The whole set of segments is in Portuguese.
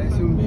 parece un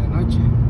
Boa noite.